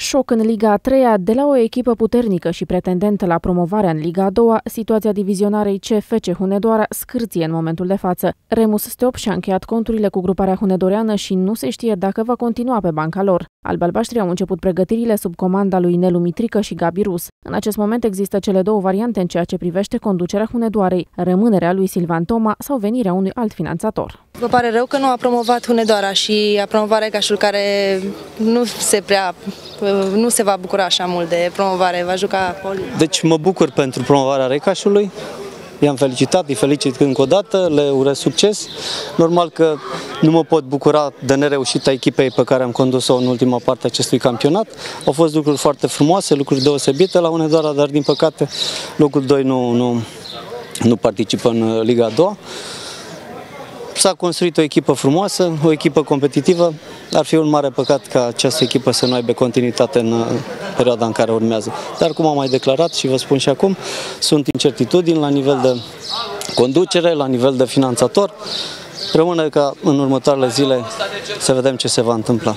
șoc în Liga a treia, de la o echipă puternică și pretendentă la promovarea în Liga a doua, situația divizionarei CFC Hunedoara scârție în momentul de față. Remus Steop și-a încheiat conturile cu gruparea hunedoreană și nu se știe dacă va continua pe banca lor. Albalbaștrii au început pregătirile sub comanda lui Nelu Mitrică și Gabi Rus. În acest moment există cele două variante în ceea ce privește conducerea Hunedoarei, rămânerea lui Silvan Toma sau venirea unui alt finanțator. Vă pare rău că nu a promovat Hunedoara și a promovat Regașul care nu se prea nu se va bucura așa mult de promovare, va juca poli. Deci mă bucur pentru promovarea Recașului. I-am felicitat, îi felicit încă o dată, le urez succes. Normal că nu mă pot bucura de nereușita echipei pe care am condus-o în ultima parte a acestui campionat. Au fost lucruri foarte frumoase, lucruri deosebite la Hunedoara, dar din păcate locul 2 nu, nu, nu participă în Liga a doua. S-a construit o echipă frumoasă, o echipă competitivă. Ar fi un mare păcat ca această echipă să nu aibă continuitate în perioada în care urmează. Dar cum am mai declarat și vă spun și acum, sunt incertitudini la nivel de conducere, la nivel de finanțator. Rămâne ca în următoarele zile să vedem ce se va întâmpla.